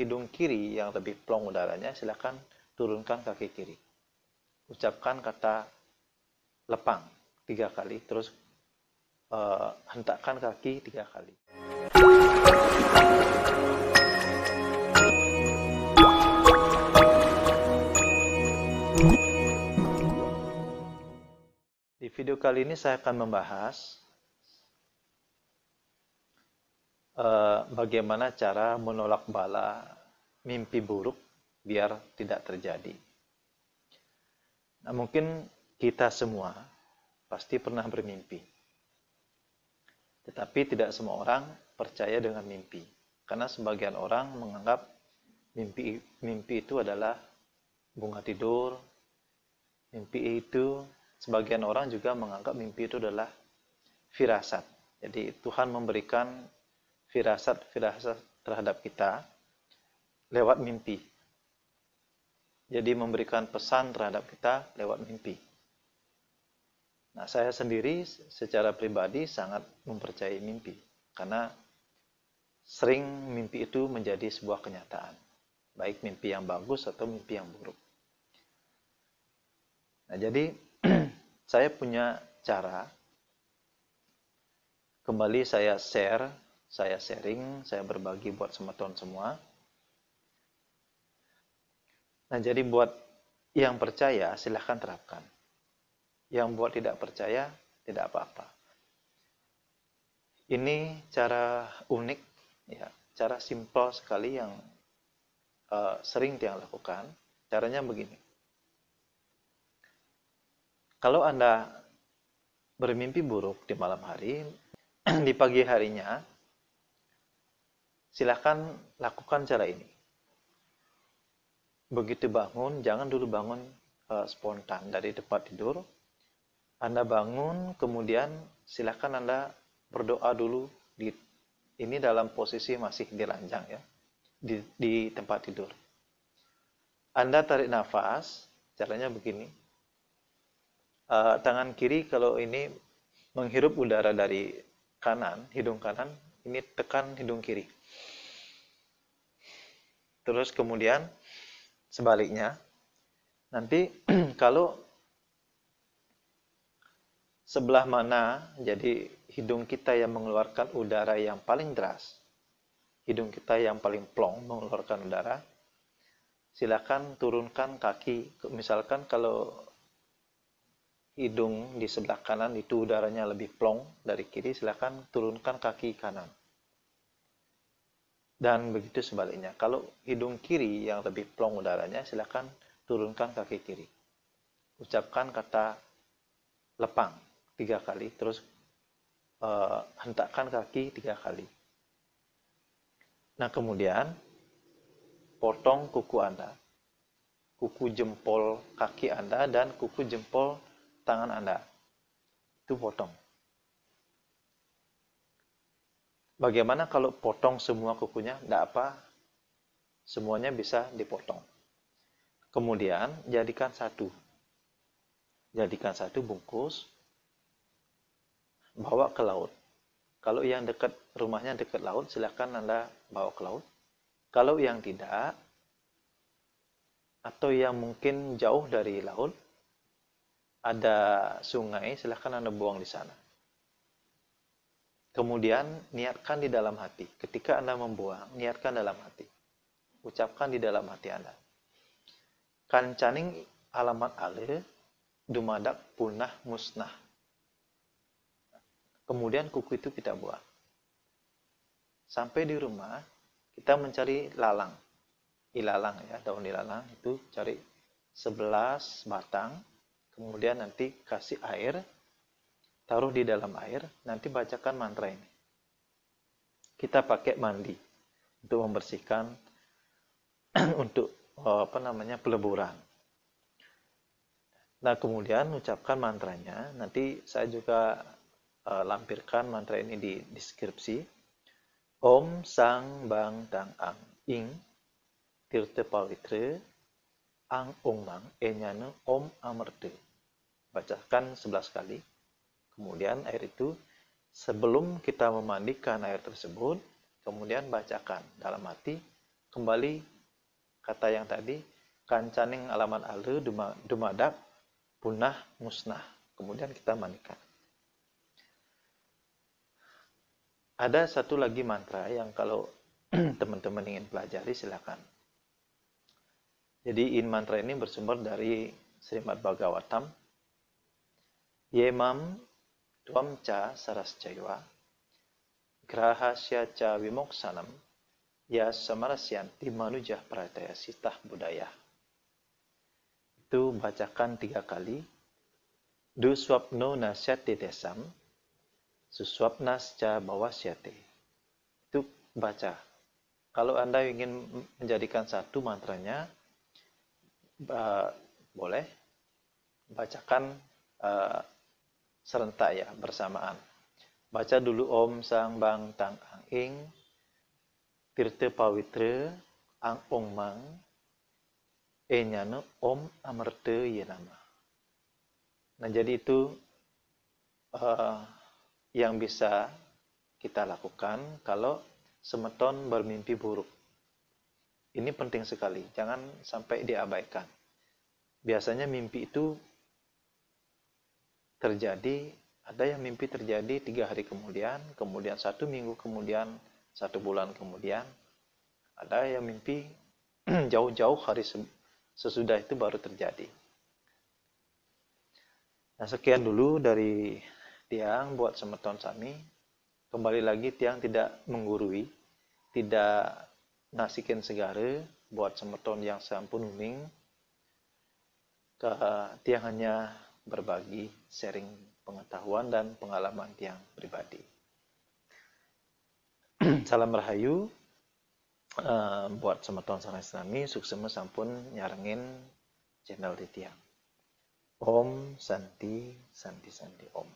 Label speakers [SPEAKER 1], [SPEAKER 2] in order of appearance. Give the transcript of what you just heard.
[SPEAKER 1] hidung kiri yang lebih plong udaranya, silakan turunkan kaki kiri. Ucapkan kata lepang tiga kali, terus uh, hentakkan kaki tiga kali. Di video kali ini saya akan membahas uh, bagaimana cara menolak bala mimpi buruk biar tidak terjadi. Nah, mungkin kita semua pasti pernah bermimpi. Tetapi tidak semua orang percaya dengan mimpi. Karena sebagian orang menganggap mimpi mimpi itu adalah bunga tidur. Mimpi itu sebagian orang juga menganggap mimpi itu adalah firasat. Jadi Tuhan memberikan firasat-firasat terhadap kita lewat mimpi. Jadi memberikan pesan terhadap kita lewat mimpi. Nah, saya sendiri secara pribadi sangat mempercayai mimpi karena sering mimpi itu menjadi sebuah kenyataan, baik mimpi yang bagus atau mimpi yang buruk. Nah, jadi saya punya cara kembali saya share, saya sharing, saya berbagi buat teman semua. Nah, jadi buat yang percaya silahkan terapkan. Yang buat tidak percaya, tidak apa-apa. Ini cara unik, ya, cara simpel sekali yang uh, sering dia lakukan. Caranya begini. Kalau Anda bermimpi buruk di malam hari, di pagi harinya, silahkan lakukan cara ini. Begitu bangun, jangan dulu bangun uh, spontan dari tempat tidur, anda bangun, kemudian silakan Anda berdoa dulu di ini dalam posisi masih di ranjang ya, di, di tempat tidur. Anda tarik nafas, caranya begini. Uh, tangan kiri kalau ini menghirup udara dari kanan, hidung kanan, ini tekan hidung kiri. Terus kemudian sebaliknya, nanti kalau sebelah mana jadi hidung kita yang mengeluarkan udara yang paling deras, hidung kita yang paling plong mengeluarkan udara, silakan turunkan kaki. Misalkan kalau hidung di sebelah kanan itu udaranya lebih plong dari kiri, silakan turunkan kaki kanan. Dan begitu sebaliknya. Kalau hidung kiri yang lebih plong udaranya, silakan turunkan kaki kiri. Ucapkan kata lepang tiga kali, terus uh, hentakkan kaki tiga kali. Nah kemudian potong kuku Anda, kuku jempol kaki Anda dan kuku jempol tangan Anda. Itu potong. Bagaimana kalau potong semua kukunya? Tidak apa, semuanya bisa dipotong. Kemudian jadikan satu. Jadikan satu bungkus, bawa ke laut. Kalau yang dekat rumahnya dekat laut, silakan Anda bawa ke laut. Kalau yang tidak, atau yang mungkin jauh dari laut, ada sungai, silakan Anda buang di sana. Kemudian niatkan di dalam hati. Ketika Anda membuang, niatkan dalam hati. Ucapkan di dalam hati Anda. Kancaning alamat ale, dumadak punah musnah Kemudian kuku itu kita buang. Sampai di rumah, kita mencari lalang. Ilalang ya, daun ilalang itu cari 11 batang. Kemudian nanti kasih air, taruh di dalam air, nanti bacakan mantra ini. Kita pakai mandi untuk membersihkan untuk apa namanya peleburan. Nah, kemudian ucapkan mantranya. Nanti saya juga uh, lampirkan mantra ini di deskripsi. Om Sang Bang Dang Ang Ing Tirta Pawitra Ang Ong Mang Enyana Om Amerde. Bacakan 11 kali. Kemudian air itu sebelum kita memandikan air tersebut, kemudian bacakan. Dalam hati kembali kata yang tadi kancaning alaman alu dumadak punah musnah. Kemudian kita mandikan. Ada satu lagi mantra yang kalau teman-teman ingin pelajari silakan. Jadi in mantra ini bersumber dari Srimad Bhagavatam. Yemam Cha Sarascaywa Grahasya Cha Vimoksanam Ya Samarasyanti Manujah Prataya Sitah Budaya itu bacakan tiga kali. Du swapno nasyate desam, suswapnasca bawasyate. Itu baca. Kalau Anda ingin menjadikan satu mantranya, boleh bacakan uh, serentak ya, bersamaan. Baca dulu Om Sang Bang Tang Ang Ing, Tirte Pawitra, Ang Ong Mang, E-nya Om Amarta Yenama. Nah, jadi itu uh, yang bisa kita lakukan kalau semeton bermimpi buruk. Ini penting sekali, jangan sampai diabaikan. Biasanya mimpi itu terjadi, ada yang mimpi terjadi tiga hari kemudian, kemudian satu minggu kemudian, satu bulan kemudian, ada yang mimpi jauh-jauh hari sesudah itu baru terjadi. Nah, sekian dulu dari Tiang buat semeton sami. Kembali lagi Tiang tidak menggurui, tidak nasikin segara buat semeton yang sampun uming. Ke Tiang hanya berbagi, sharing pengetahuan dan pengalaman Tiang pribadi. Salam Rahayu, uh, buat semeton sana islami suksema sampun nyarengin channel di tiang om santi santi santi om